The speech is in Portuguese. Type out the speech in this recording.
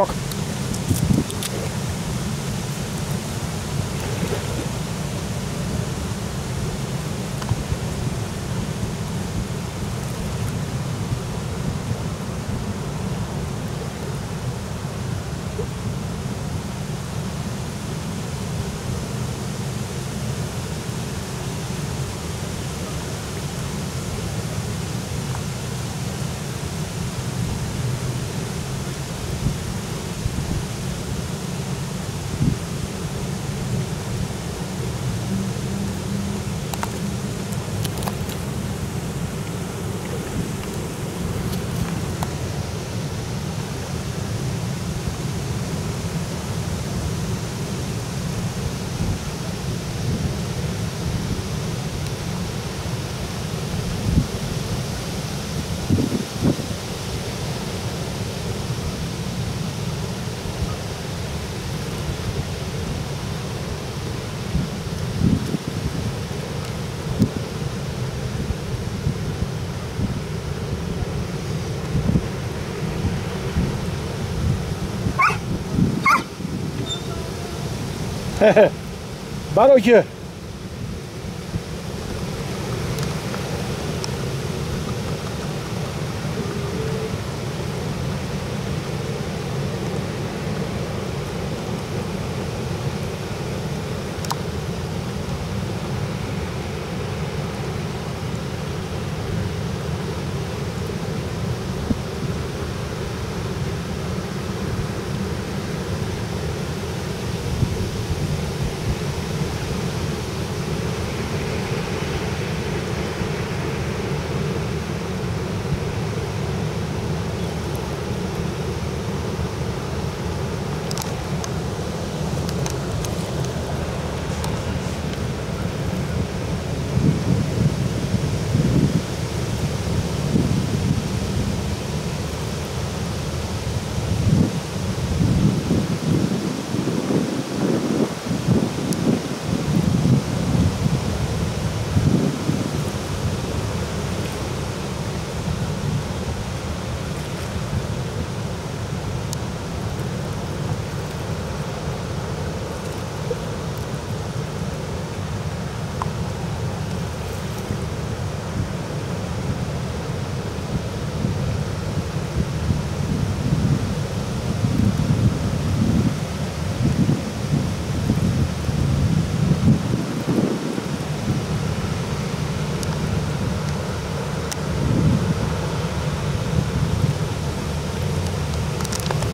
шок. Baroque.